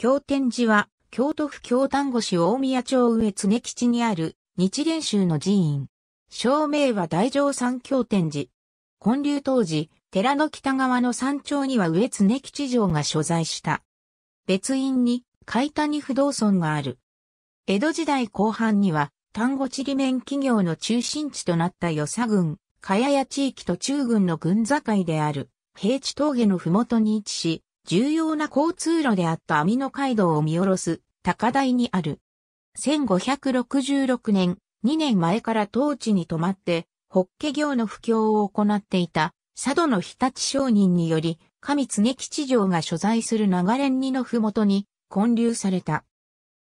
京天寺は、京都府京丹後市大宮町上常吉にある日蓮宗の寺院。正名は大乗三京天寺。建立当時、寺の北側の山頂には上常吉城が所在した。別院に海谷不動村がある。江戸時代後半には、丹後地理面企業の中心地となった与佐郡、茅屋地域と中郡の郡境である、平地峠のふもとに位置し、重要な交通路であった網野街道を見下ろす高台にある。1566年、2年前から当地に泊まって、ホッケ業の布教を行っていた、佐渡の日立商人により、上常吉城が所在する長連二のふもとに、建立された。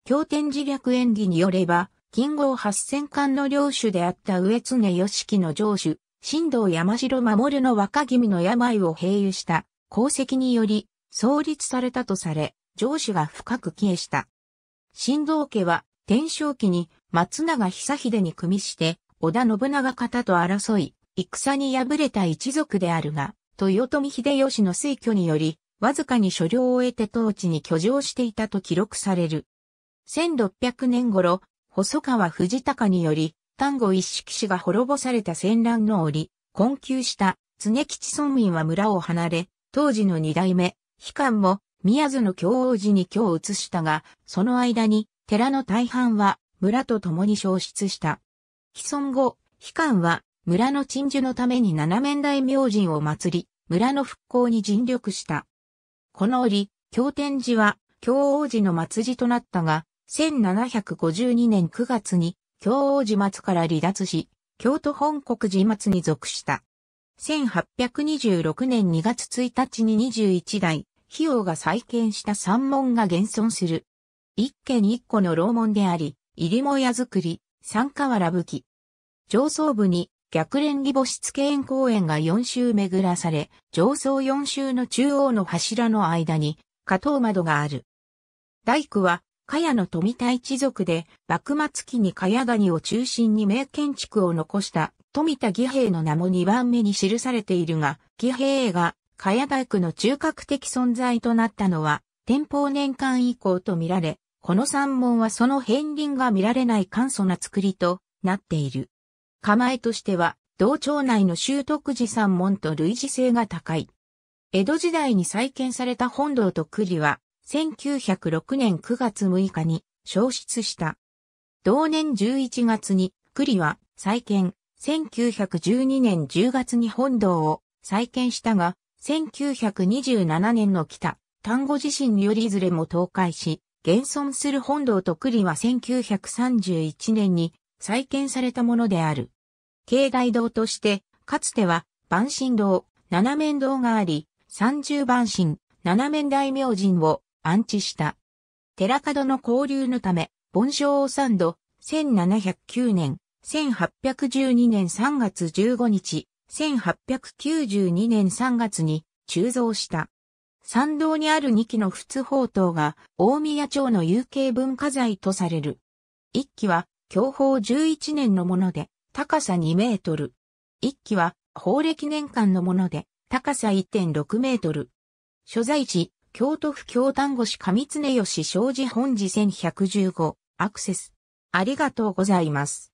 経典自略演技によれば、金号八千巻の領主であった上常義樹の城主、新道山城守の若君の病を併有した功績により、創立されたとされ、上司が深く帰依した。新道家は、天正期に松永久秀に組みして、織田信長方と争い、戦に敗れた一族であるが、豊臣秀吉の推挙により、わずかに所領を得て統治に居城していたと記録される。1600年頃、細川藤隆により、丹後一式氏が滅ぼされた戦乱の折、困窮した常吉村民は村を離れ、当時の二代目、悲観も宮津の京王寺に居を移したが、その間に寺の大半は村と共に消失した。既存後、悲観は村の鎮守のために七面大明神を祀り、村の復興に尽力した。この折、京天寺は京王寺の祭りとなったが、1752年9月に京王寺松から離脱し、京都本国寺松に属した。1826年2月1日に21代、費用が再建した三門が現存する。一軒一個の楼門であり、入りもや作り、三河原武器。上層部に逆連義母室敬園公園が4周巡らされ、上層4周の中央の柱の間に、加藤窓がある。大工は、茅の富田一族で、幕末期に茅谷を中心に名建築を残した富田義兵の名も2番目に記されているが、義兵が茅大工の中核的存在となったのは、天保年間以降とみられ、この三門はその片鱗が見られない簡素な作りとなっている。構えとしては、同町内の修徳寺三門と類似性が高い。江戸時代に再建された本堂と栗は、1906年9月6日に消失した。同年11月に栗は再建、1912年10月に本堂を再建したが、1927年の北、丹後地震によりいずれも倒壊し、現存する本堂と栗は1931年に再建されたものである。境内堂として、かつては、万神堂、七面堂があり、三十万神、七面大明神を安置した。寺門の交流のため、盆章三度、1709年、1812年3月15日、1892年3月に鋳造した。参道にある2基の仏宝塔が大宮町の有形文化財とされる。1基は享保11年のもので高さ2メートル。1基は法暦年間のもので高さ1.6メートル。所在地、京都府京丹後市上常吉商事本寺1115アクセス。ありがとうございます。